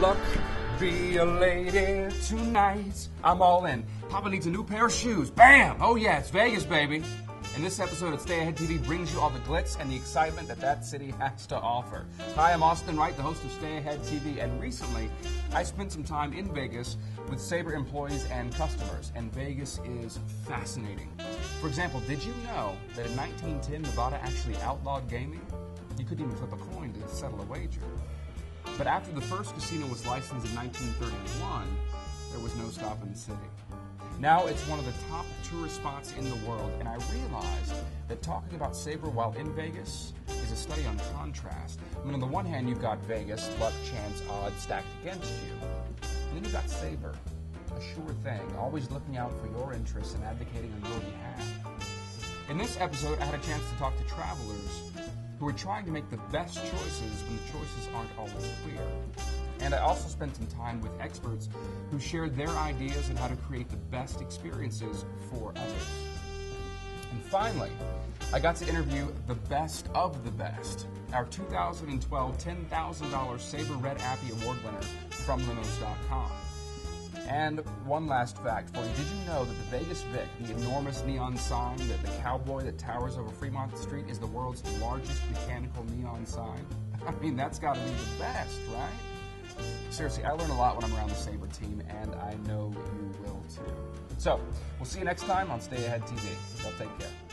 luck. Be a lady tonight. I'm all in. Papa needs a new pair of shoes. Bam! Oh yeah, it's Vegas, baby. And this episode of Stay Ahead TV brings you all the glitz and the excitement that that city has to offer. Hi, I'm Austin Wright, the host of Stay Ahead TV, and recently I spent some time in Vegas with Sabre employees and customers, and Vegas is fascinating. For example, did you know that in 1910 Nevada actually outlawed gaming? You couldn't even flip a coin to settle a wager. But after the first casino was licensed in 1931, there was no stopping the city. Now it's one of the top tourist spots in the world, and I realized that talking about Sabre while in Vegas is a study on contrast. I mean, on the one hand, you've got Vegas, luck, chance, odds stacked against you. And then you've got Sabre, a sure thing, always looking out for your interests and advocating on your behalf. In this episode, I had a chance to talk to travelers who are trying to make the best choices when the choices aren't always clear. And I also spent some time with experts who shared their ideas on how to create the best experiences for others. And finally, I got to interview the best of the best, our 2012 $10,000 Sabre Red Appy Award winner from Limos.com. And one last fact for you. Did you know that the Vegas Vic, the enormous neon sign, that the cowboy that towers over Fremont Street, is the world's largest mechanical neon sign? I mean, that's got to be the best, right? Seriously, I learn a lot when I'm around the Sabre team, and I know you will too. So, we'll see you next time on Stay Ahead TV. Take care.